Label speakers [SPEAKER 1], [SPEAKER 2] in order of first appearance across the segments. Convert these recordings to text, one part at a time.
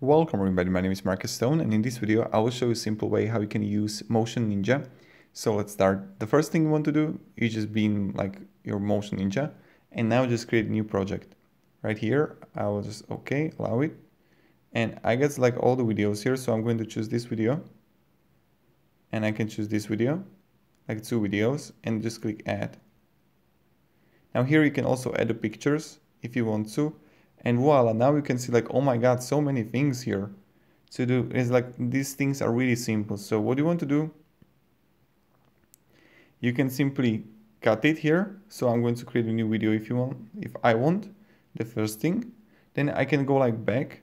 [SPEAKER 1] Welcome everybody, my name is Marcus Stone and in this video I will show you a simple way how you can use Motion Ninja. So let's start. The first thing you want to do is just being like your Motion Ninja and now just create a new project. Right here, I will just, okay, allow it. And I get like all the videos here, so I'm going to choose this video. And I can choose this video, like two videos, and just click add. Now here you can also add the pictures if you want to and voila now you can see like oh my god so many things here to do. Is like these things are really simple. So what do you want to do? You can simply cut it here. So I'm going to create a new video if you want if I want the first thing. Then I can go like back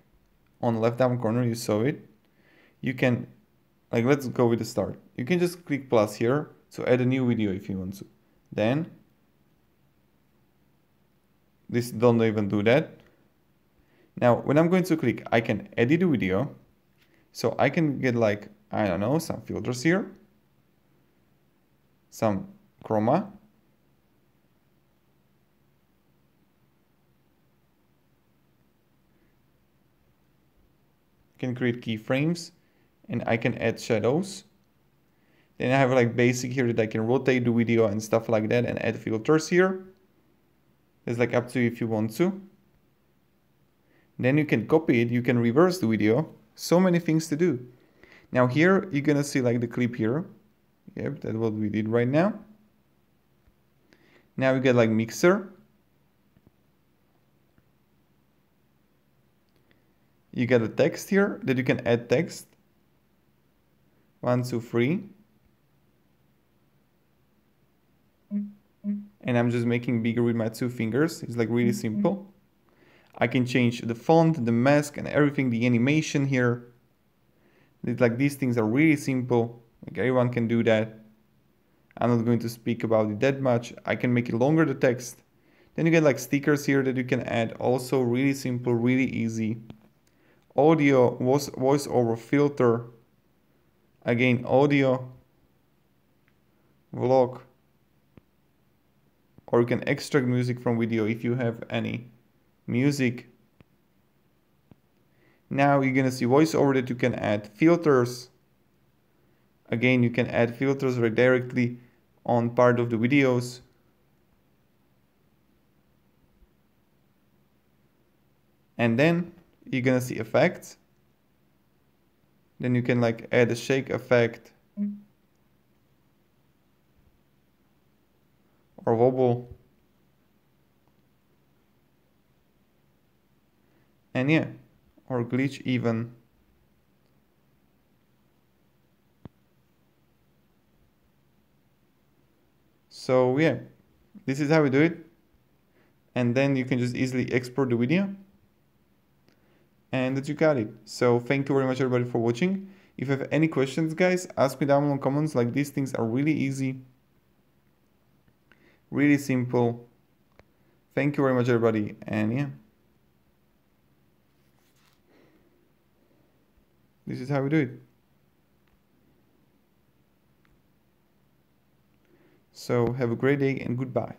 [SPEAKER 1] on left down corner you saw it. You can like let's go with the start. You can just click plus here to add a new video if you want to. Then this don't even do that now, when I'm going to click, I can edit a video. So I can get like, I don't know, some filters here, some chroma, can create keyframes and I can add shadows. Then I have like basic here that I can rotate the video and stuff like that and add filters here. It's like up to you if you want to. Then you can copy it, you can reverse the video. So many things to do. Now here, you're gonna see like the clip here. Yep, that's what we did right now. Now we get like mixer. You get a text here that you can add text. One, two, three. And I'm just making bigger with my two fingers. It's like really mm-hmm. simple. I can change the font, the mask and everything, the animation here. It's like these things are really simple. Like everyone can do that. I'm not going to speak about it that much. I can make it longer, the text. Then you get like stickers here that you can add. Also really simple, really easy. Audio, voice, voice over filter. Again, audio, vlog. Or you can extract music from video if you have any music. Now you're gonna see voiceover that you can add filters. Again, you can add filters right directly on part of the videos. And then you're gonna see effects. Then you can like add a shake effect mm. or wobble. And yeah or glitch even. So yeah this is how we do it. And then you can just easily export the video. And that you got it. So thank you very much everybody for watching. If you have any questions guys ask me down in the comments. Like these things are really easy. Really simple. Thank you very much everybody. And yeah This is how we do it. So have a great day and goodbye.